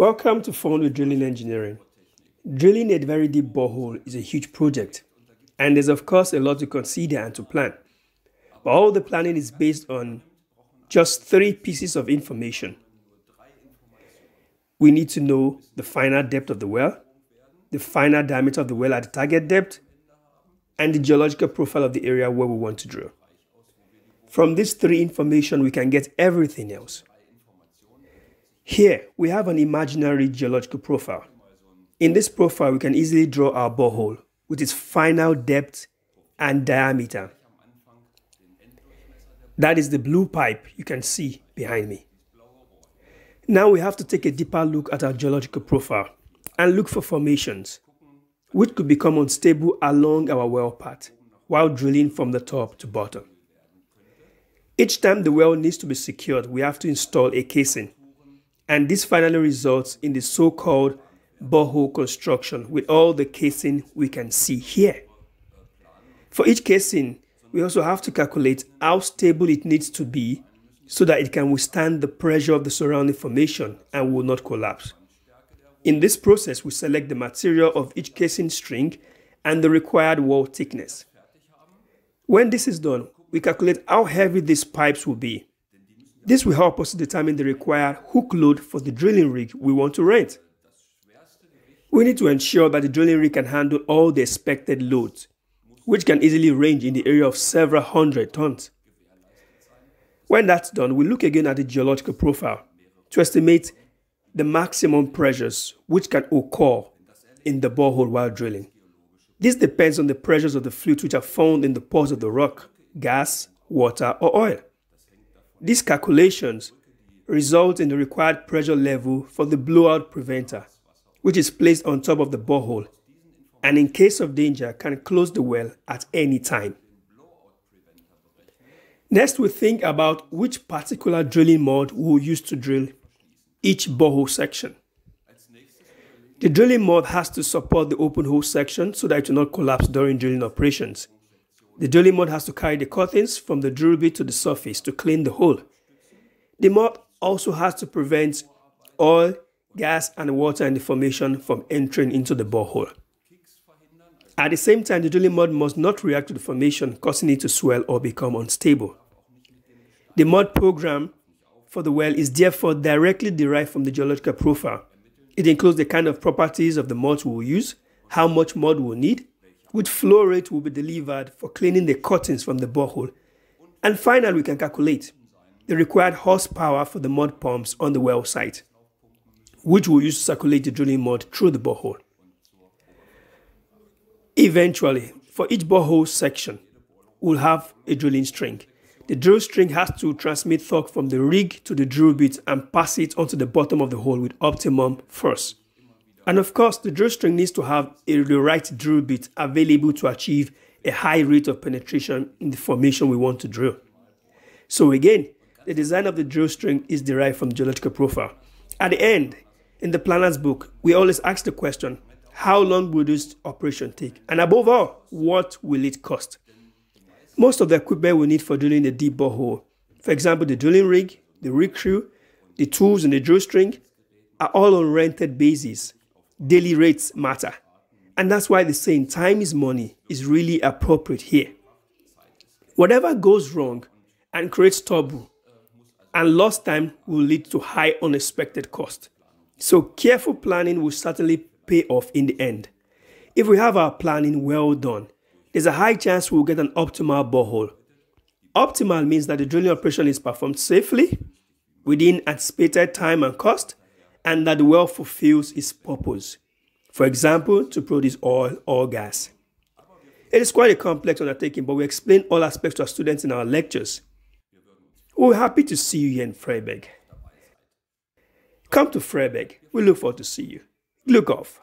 Welcome to Fun with Drilling Engineering. Drilling a very deep borehole is a huge project, and there's of course a lot to consider and to plan. But all the planning is based on just three pieces of information. We need to know the final depth of the well, the final diameter of the well at the target depth, and the geological profile of the area where we want to drill. From these three information, we can get everything else. Here, we have an imaginary geological profile. In this profile, we can easily draw our borehole with its final depth and diameter. That is the blue pipe you can see behind me. Now we have to take a deeper look at our geological profile and look for formations, which could become unstable along our well path while drilling from the top to bottom. Each time the well needs to be secured, we have to install a casing and this finally results in the so-called borehole construction with all the casing we can see here. For each casing, we also have to calculate how stable it needs to be so that it can withstand the pressure of the surrounding formation and will not collapse. In this process, we select the material of each casing string and the required wall thickness. When this is done, we calculate how heavy these pipes will be this will help us to determine the required hook load for the drilling rig we want to rent. We need to ensure that the drilling rig can handle all the expected loads, which can easily range in the area of several hundred tons. When that's done, we look again at the geological profile to estimate the maximum pressures which can occur in the borehole while drilling. This depends on the pressures of the fluids which are found in the pores of the rock, gas, water, or oil. These calculations result in the required pressure level for the blowout preventer, which is placed on top of the borehole and in case of danger can close the well at any time. Next, we think about which particular drilling mud we will use to drill each borehole section. The drilling mud has to support the open hole section so that it will not collapse during drilling operations. The drilling mud has to carry the cuttings from the drill bit to the surface to clean the hole. The mud also has to prevent oil, gas, and water in the formation from entering into the borehole. At the same time, the drilling mud must not react to the formation, causing it to swell or become unstable. The mud program for the well is therefore directly derived from the geological profile. It includes the kind of properties of the mud we will use, how much mud we will need, which flow rate will be delivered for cleaning the cuttings from the borehole. And finally, we can calculate the required horsepower for the mud pumps on the well site, which will use to circulate the drilling mud through the borehole. Eventually, for each borehole section, we'll have a drilling string. The drill string has to transmit torque from the rig to the drill bit and pass it onto the bottom of the hole with optimum force. And of course, the drill string needs to have a, the right drill bit available to achieve a high rate of penetration in the formation we want to drill. So again, the design of the drill string is derived from the geological profile. At the end, in the planner's book, we always ask the question, how long will this operation take? And above all, what will it cost? Most of the equipment we need for drilling a deep borehole, for example, the drilling rig, the rig crew, the tools and the drill string, are all on rented basis daily rates matter. And that's why the saying time is money is really appropriate here. Whatever goes wrong and creates trouble and lost time will lead to high unexpected cost. So careful planning will certainly pay off in the end. If we have our planning well done, there's a high chance we'll get an optimal borehole. Optimal means that the drilling operation is performed safely, within anticipated time and cost, and that the well fulfills its purpose. For example, to produce oil or gas. It is quite a complex undertaking, but we explain all aspects to our students in our lectures. We're happy to see you here in Freiberg. Come to Freiberg. We look forward to see you. Glück auf.